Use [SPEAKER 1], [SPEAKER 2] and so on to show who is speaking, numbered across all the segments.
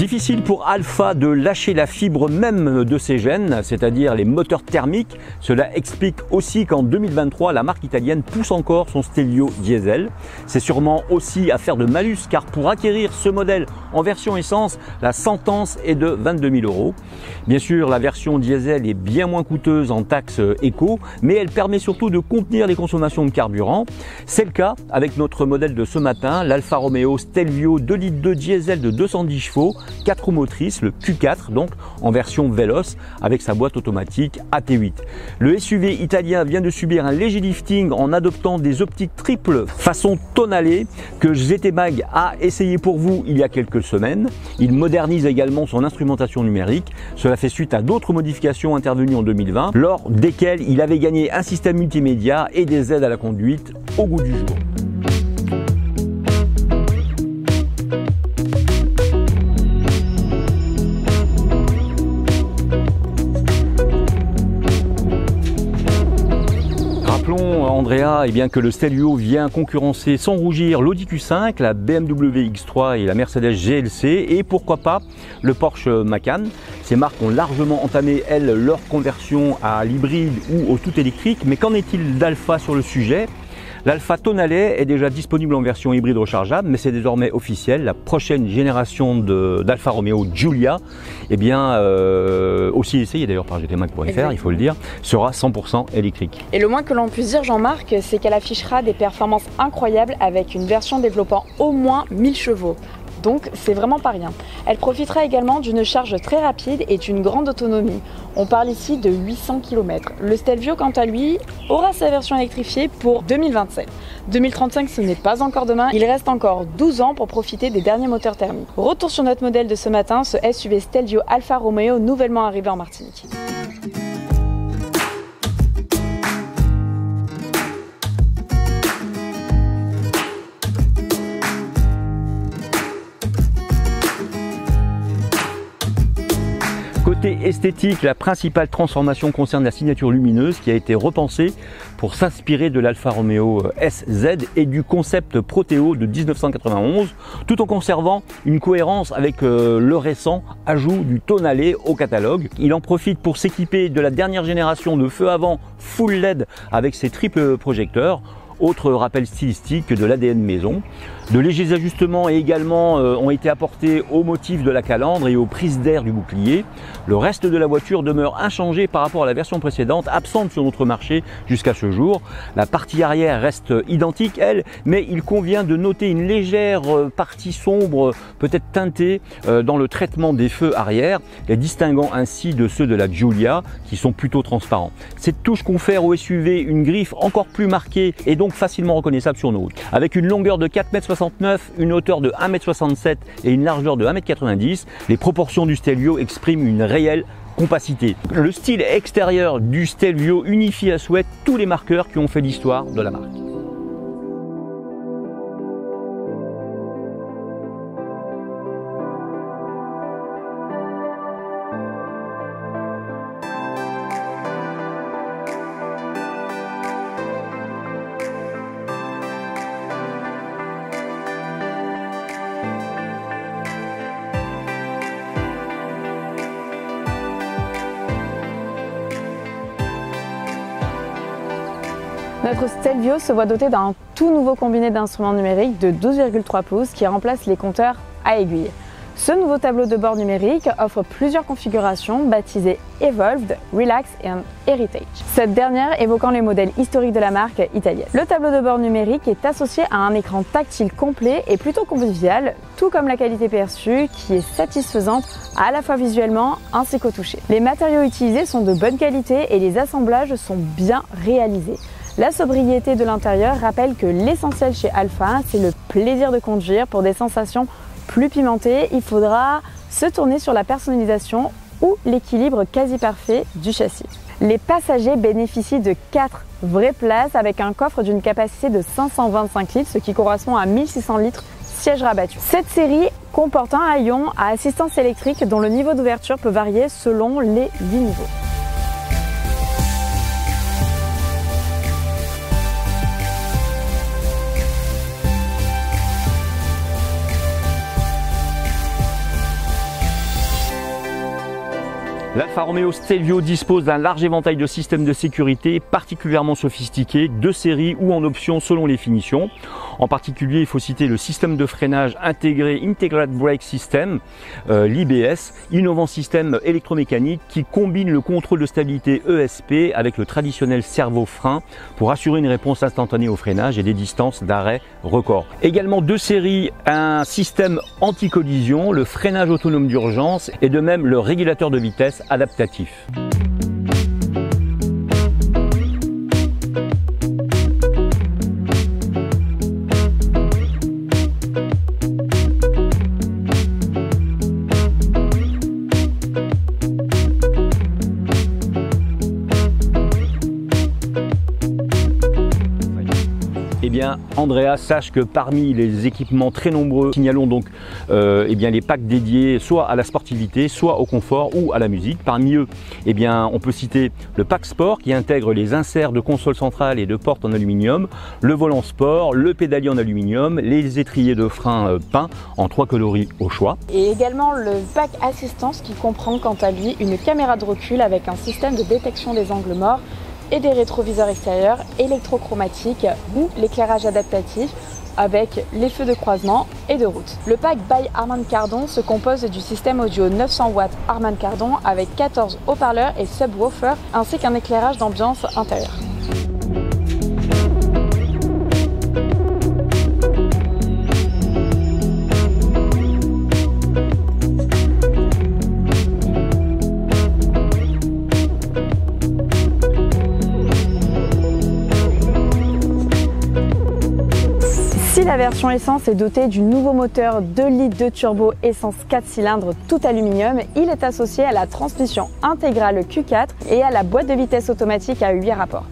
[SPEAKER 1] Difficile pour Alpha de lâcher la fibre même de ses gènes, c'est-à-dire les moteurs thermiques. Cela explique aussi qu'en 2023, la marque italienne pousse encore son Stelvio diesel. C'est sûrement aussi affaire de malus, car pour acquérir ce modèle en version essence, la sentence est de 22 000 euros. Bien sûr, la version diesel est bien moins coûteuse en taxes éco, mais elle permet surtout de contenir les consommations de carburant. C'est le cas avec notre modèle de ce matin, l'Alfa Romeo Stelvio 2 litres de diesel de 210 chevaux 4 roues motrices, le Q4, donc en version Veloce avec sa boîte automatique AT8. Le SUV italien vient de subir un léger lifting en adoptant des optiques triples façon tonalée que GT Mag a essayé pour vous il y a quelques semaines. Il modernise également son instrumentation numérique. Cela fait suite à d'autres modifications intervenues en 2020, lors desquelles il avait gagné un système multimédia et des aides à la conduite au goût du jour. Andrea, eh bien que le Stelvio vient concurrencer sans rougir l'Audi Q5, la BMW X3 et la Mercedes GLC et pourquoi pas le Porsche Macan. Ces marques ont largement entamé, elles, leur conversion à l'hybride ou au tout électrique, mais qu'en est-il d'Alpha sur le sujet? L'Alpha Tonale est déjà disponible en version hybride rechargeable, mais c'est désormais officiel. La prochaine génération d'Alfa Romeo Giulia, eh bien, euh, aussi essayée d'ailleurs par gtmac.fr, il faut le dire, sera 100% électrique.
[SPEAKER 2] Et le moins que l'on puisse dire, Jean-Marc, c'est qu'elle affichera des performances incroyables avec une version développant au moins 1000 chevaux donc c'est vraiment pas rien. Elle profitera également d'une charge très rapide et d'une grande autonomie. On parle ici de 800 km. Le Stelvio, quant à lui, aura sa version électrifiée pour 2027. 2035, ce n'est pas encore demain, il reste encore 12 ans pour profiter des derniers moteurs thermiques. Retour sur notre modèle de ce matin, ce SUV Stelvio Alfa Romeo nouvellement arrivé en Martinique.
[SPEAKER 1] Esthétique, la principale transformation concerne la signature lumineuse qui a été repensée pour s'inspirer de l'Alfa Romeo SZ et du concept Proteo de 1991, tout en conservant une cohérence avec euh, le récent ajout du tonalé au catalogue. Il en profite pour s'équiper de la dernière génération de feux avant full LED avec ses triples projecteurs autre rappel stylistique de l'ADN maison. De légers ajustements également euh, ont été apportés au motif de la calandre et aux prises d'air du bouclier. Le reste de la voiture demeure inchangé par rapport à la version précédente, absente sur notre marché jusqu'à ce jour. La partie arrière reste identique, elle, mais il convient de noter une légère euh, partie sombre, peut-être teintée, euh, dans le traitement des feux arrière, les distinguant ainsi de ceux de la Giulia, qui sont plutôt transparents. Cette touche confère au SUV une griffe encore plus marquée et donc facilement reconnaissable sur nos routes. Avec une longueur de 4,69 m, une hauteur de 1,67 m et une largeur de 1,90 m, les proportions du Stelvio expriment une réelle compacité. Le style extérieur du Stelvio unifie à souhait tous les marqueurs qui ont fait l'histoire de la marque.
[SPEAKER 2] Notre Stelvio se voit doté d'un tout nouveau combiné d'instruments numériques de 12,3 pouces qui remplace les compteurs à aiguille. Ce nouveau tableau de bord numérique offre plusieurs configurations baptisées Evolved, Relax et Heritage. Cette dernière évoquant les modèles historiques de la marque italienne. Le tableau de bord numérique est associé à un écran tactile complet et plutôt convivial, tout comme la qualité perçue qui est satisfaisante à la fois visuellement ainsi qu'au toucher. Les matériaux utilisés sont de bonne qualité et les assemblages sont bien réalisés. La sobriété de l'intérieur rappelle que l'essentiel chez Alpha, c'est le plaisir de conduire pour des sensations plus pimentées. Il faudra se tourner sur la personnalisation ou l'équilibre quasi parfait du châssis. Les passagers bénéficient de 4 vraies places avec un coffre d'une capacité de 525 litres, ce qui correspond à 1600 litres siège rabattu. Cette série comporte un haillon à assistance électrique dont le niveau d'ouverture peut varier selon les 8 niveaux.
[SPEAKER 1] L'Alfa Romeo Stelvio dispose d'un large éventail de systèmes de sécurité particulièrement sophistiqués, de série ou en option selon les finitions. En particulier, il faut citer le système de freinage intégré Integrated Brake System, euh, l'IBS, innovant système électromécanique qui combine le contrôle de stabilité ESP avec le traditionnel servo-frein pour assurer une réponse instantanée au freinage et des distances d'arrêt record. Également deux séries, un système anti-collision, le freinage autonome d'urgence et de même le régulateur de vitesse adaptatif. Andrea, sache que parmi les équipements très nombreux, signalons donc euh, eh les packs dédiés soit à la sportivité, soit au confort ou à la musique. Parmi eux, eh on peut citer le pack sport qui intègre les inserts de console centrale et de porte en aluminium, le volant sport, le pédalier en aluminium, les étriers de frein euh, peints en trois coloris au choix.
[SPEAKER 2] Et également le pack assistance qui comprend quant à lui une caméra de recul avec un système de détection des angles morts et des rétroviseurs extérieurs électrochromatiques ou l'éclairage adaptatif avec les feux de croisement et de route. Le pack by Armand Cardon se compose du système audio 900 watts Armand Cardon avec 14 haut-parleurs et subwoofers ainsi qu'un éclairage d'ambiance intérieur. La version essence est dotée du nouveau moteur 2 litres de turbo essence 4 cylindres tout aluminium, il est associé à la transmission intégrale Q4 et à la boîte de vitesse automatique à 8 rapports.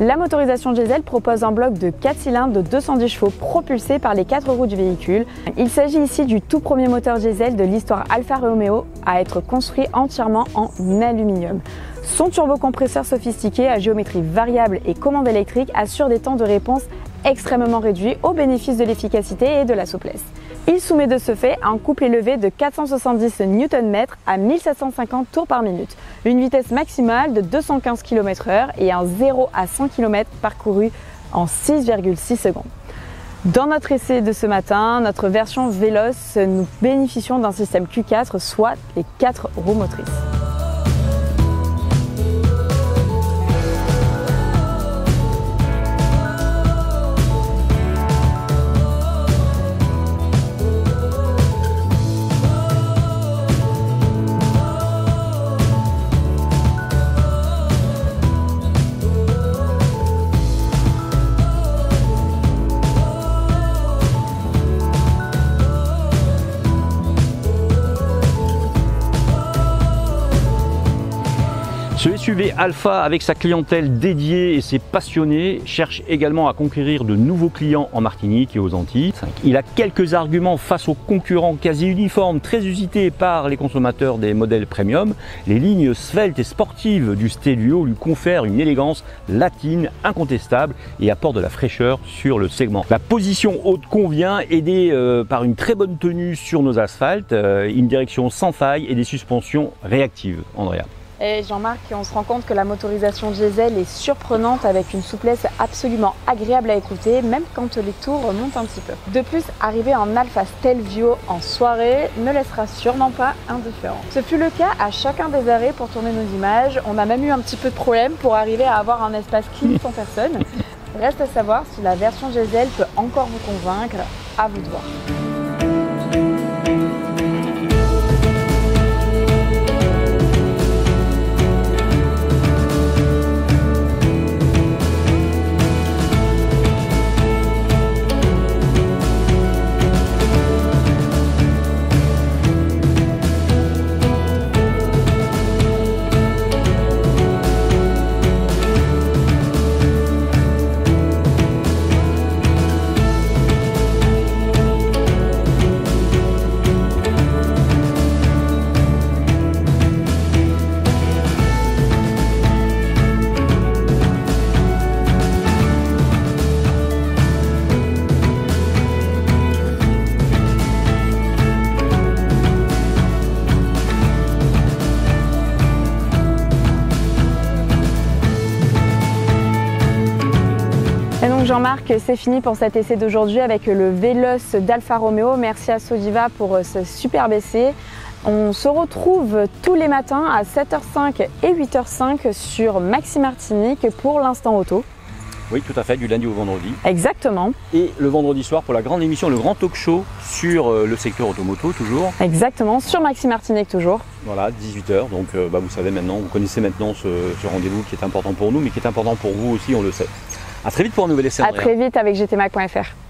[SPEAKER 2] La motorisation diesel propose un bloc de 4 cylindres de 210 chevaux propulsé par les 4 roues du véhicule. Il s'agit ici du tout premier moteur diesel de l'histoire Alfa Romeo à être construit entièrement en aluminium. Son turbocompresseur sophistiqué à géométrie variable et commande électrique assure des temps de réponse extrêmement réduit au bénéfice de l'efficacité et de la souplesse. Il soumet de ce fait un couple élevé de 470 Nm à 1750 tours par minute, une vitesse maximale de 215 km/h et un 0 à 100 km parcouru en 6,6 secondes. Dans notre essai de ce matin, notre version Véloce, nous bénéficions d'un système Q4, soit les 4 roues motrices.
[SPEAKER 1] SUV Alpha, avec sa clientèle dédiée et ses passionnés, cherche également à conquérir de nouveaux clients en Martinique et aux Antilles. Il a quelques arguments face aux concurrents quasi uniformes, très usités par les consommateurs des modèles premium. Les lignes sveltes et sportives du Stelvio lui confèrent une élégance latine incontestable et apportent de la fraîcheur sur le segment. La position haute convient, aidée euh, par une très bonne tenue sur nos asphaltes, euh, une direction sans faille et des suspensions réactives. Andrea.
[SPEAKER 2] Et Jean-Marc, on se rend compte que la motorisation diesel est surprenante avec une souplesse absolument agréable à écouter, même quand les tours remontent un petit peu. De plus, arriver en Alpha Stelvio en soirée ne laissera sûrement pas indifférent. Ce fut le cas à chacun des arrêts pour tourner nos images. On a même eu un petit peu de problème pour arriver à avoir un espace clean sans personne. Reste à savoir si la version diesel peut encore vous convaincre. À vous de voir. Donc Jean-Marc, c'est fini pour cet essai d'aujourd'hui avec le Vélos d'Alfa Romeo. Merci à Sodiva pour ce superbe essai. On se retrouve tous les matins à 7h05 et 8h05 sur Maxi Martinique pour l'instant auto.
[SPEAKER 1] Oui, tout à fait, du lundi au vendredi.
[SPEAKER 2] Exactement.
[SPEAKER 1] Et le vendredi soir pour la grande émission, le grand talk show sur euh, le secteur automoto toujours.
[SPEAKER 2] Exactement, sur Maxi Martinique toujours.
[SPEAKER 1] Voilà, 18h. Donc euh, bah, vous savez maintenant, vous connaissez maintenant ce, rendez-vous qui est important pour nous, mais qui est important pour vous aussi, on le sait. A très vite pour un nouvel essai.
[SPEAKER 2] A très vite avec gtmac.fr.